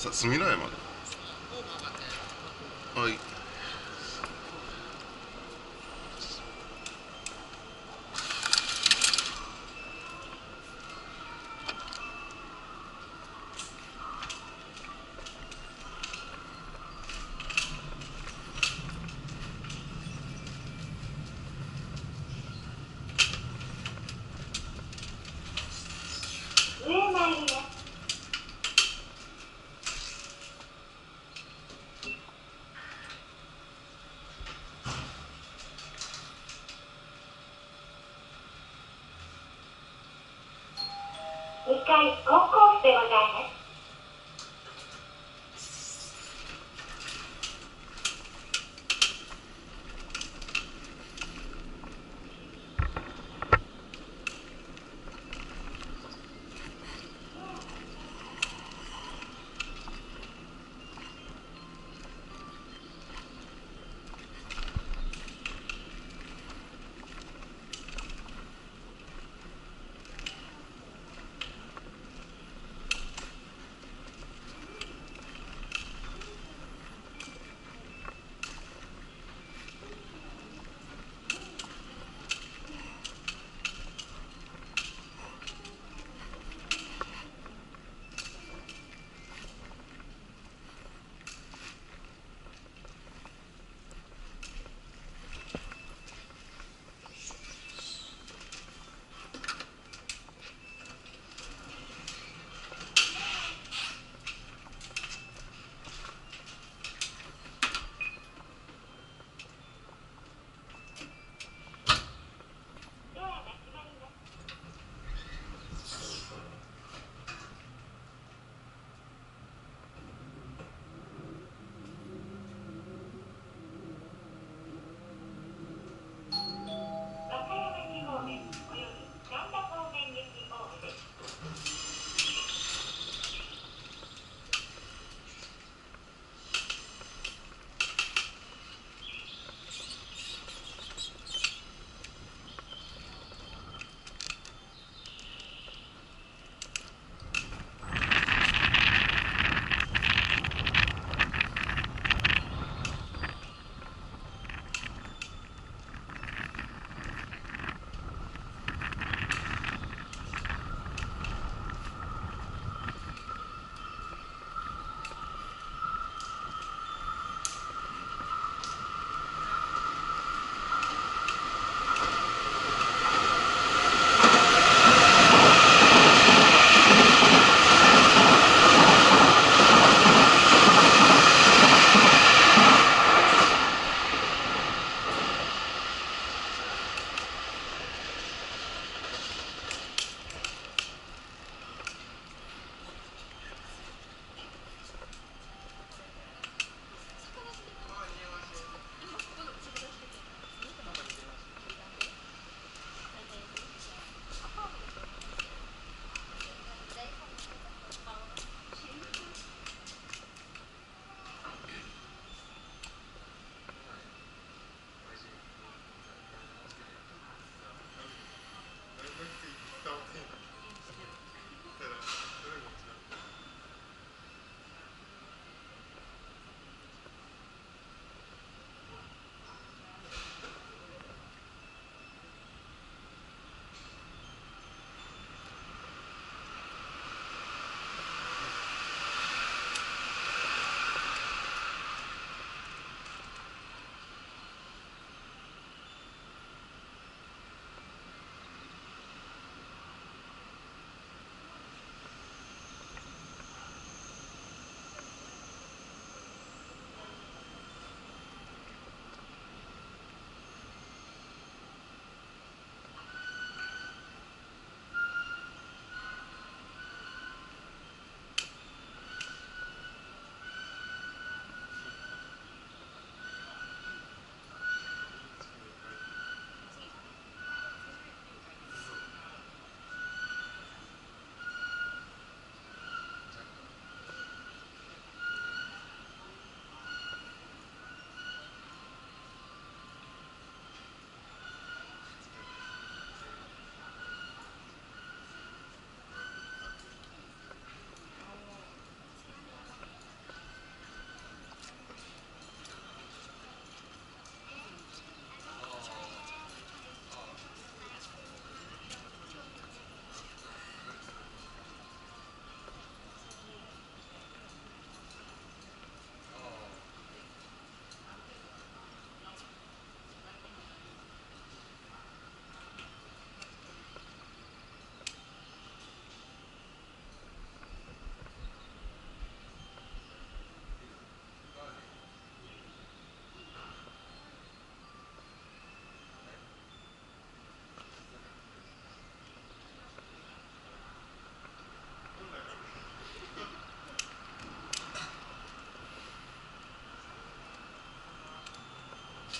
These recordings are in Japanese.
すまさ住の山だ Guys, go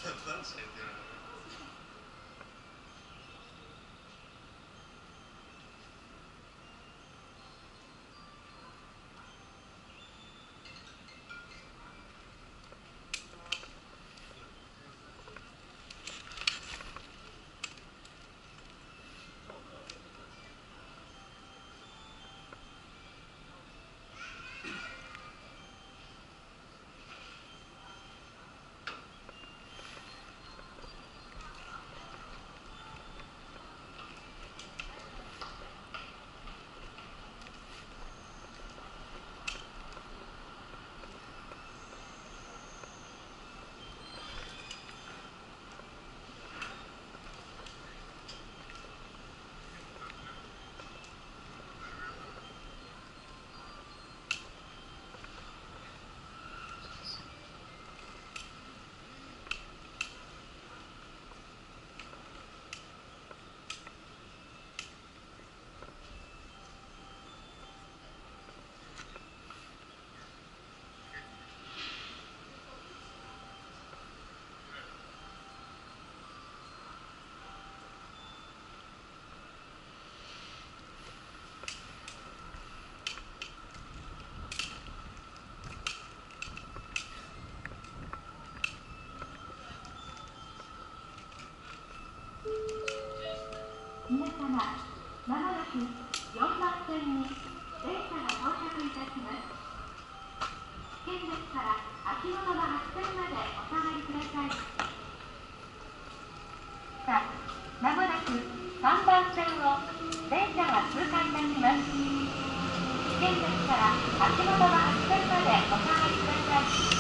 何しか言ってない皆様、まもなく4番線に電車が到着いたします。危険ですから足元の発線までお下がりください。さあ、まもなく3番線を電車が通過いたします。危険ですから足元は発線までお下がりください。